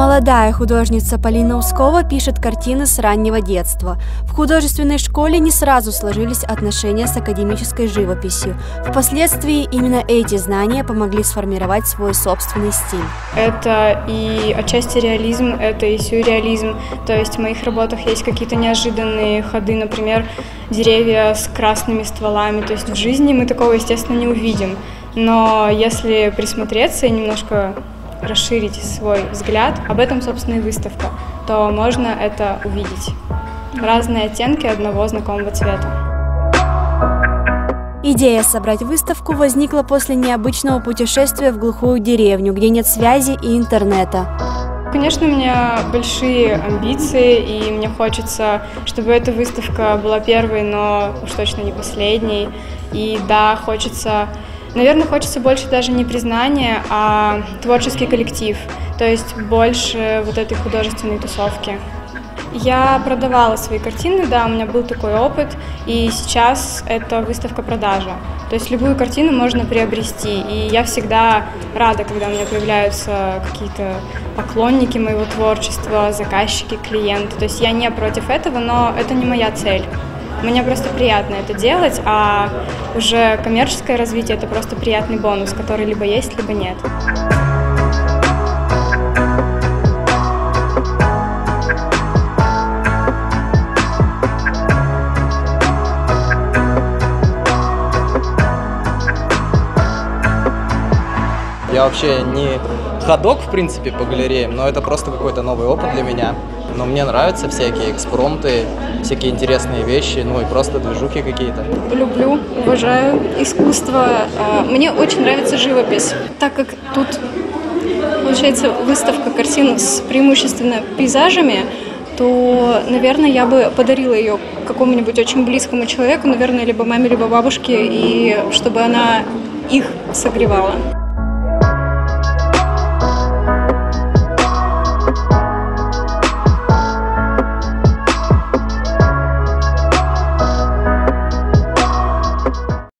Молодая художница Полина Ускова пишет картины с раннего детства. В художественной школе не сразу сложились отношения с академической живописью. Впоследствии именно эти знания помогли сформировать свой собственный стиль. Это и отчасти реализм, это и сюрреализм. То есть в моих работах есть какие-то неожиданные ходы, например, деревья с красными стволами. То есть в жизни мы такого, естественно, не увидим. Но если присмотреться и немножко расширить свой взгляд, об этом, собственно, и выставка, то можно это увидеть. Разные оттенки одного знакомого цвета. Идея собрать выставку возникла после необычного путешествия в глухую деревню, где нет связи и интернета. Конечно, у меня большие амбиции, и мне хочется, чтобы эта выставка была первой, но уж точно не последней. И да, хочется Наверное, хочется больше даже не признания, а творческий коллектив, то есть больше вот этой художественной тусовки. Я продавала свои картины, да, у меня был такой опыт, и сейчас это выставка-продажа. То есть любую картину можно приобрести, и я всегда рада, когда у меня появляются какие-то поклонники моего творчества, заказчики, клиенты. То есть я не против этого, но это не моя цель. Мне просто приятно это делать, а уже коммерческое развитие – это просто приятный бонус, который либо есть, либо нет. Я вообще не ходок, в принципе, по галереям, но это просто какой-то новый опыт для меня. Но мне нравятся всякие экспромты, всякие интересные вещи, ну и просто движухи какие-то. Люблю, уважаю искусство. А, мне очень нравится живопись, так как тут получается выставка картин с преимущественно пейзажами, то, наверное, я бы подарила ее какому-нибудь очень близкому человеку, наверное, либо маме, либо бабушке, и чтобы она их согревала. Thank you.